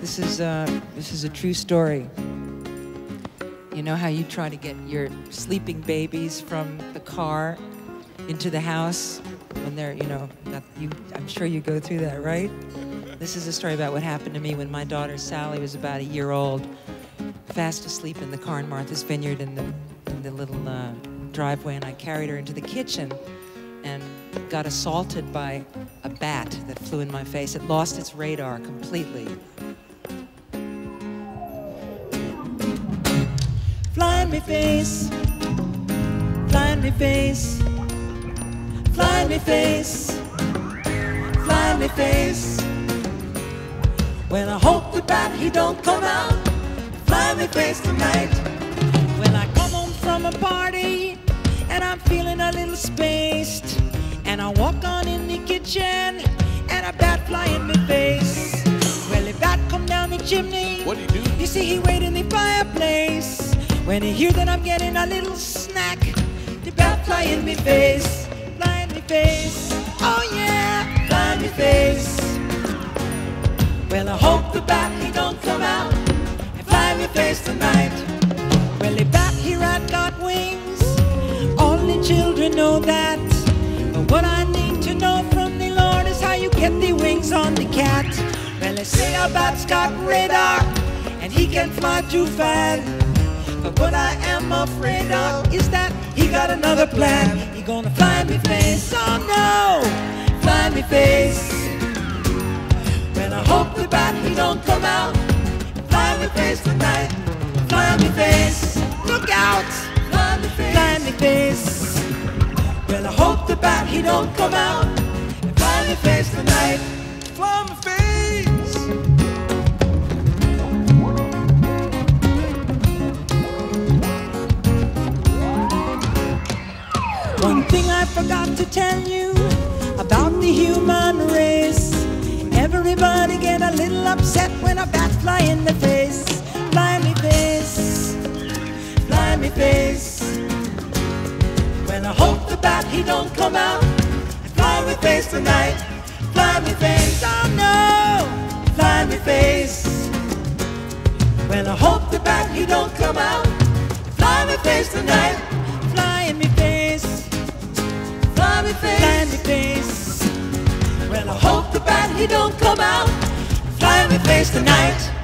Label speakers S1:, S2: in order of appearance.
S1: This is uh, this is a true story. You know how you try to get your sleeping babies from the car into the house when they're, you know, you. I'm sure you go through that, right? This is a story about what happened to me when my daughter Sally was about a year old, fast asleep in the car in Martha's Vineyard in the in the little uh, driveway, and I carried her into the kitchen and got assaulted by a bat that flew in my face. It lost its radar completely. Fly in me face, fly in me face, fly in me face, fly in me face. Well, I hope the bat he don't come out, fly in me face tonight. When I come home from a party I'm feeling a little spaced, and I walk on in the kitchen and a bat fly in my face. Well, the bat come down the chimney.
S2: What do you do?
S1: You see, he wait in the fireplace. When he hear that I'm getting a little snack, the bat fly in my face, wings on the cat. Well, they say a bat's got radar and he can fly too fast. But what I am afraid of is that he got another plan. He gonna fly me face, oh no, fly me face. Well, I hope the bat he don't come out. Fly me face tonight, fly me face. Look out, fly me face, fly me face. Well, I hope the bat he don't come out. Fly me face tonight, fly face. One thing I forgot to tell you about the human race. Everybody get a little upset when a bat fly in the face. Fly me face, fly me face. Well, I hope the bat he don't come out. Fly in me face tonight, fly me face. Oh no, fly me face. Well, I hope the bat he don't come out. Fly me face tonight, fly in me face. Fly me face, fly me face. Well, I hope the bat he don't come out. Fly me face tonight.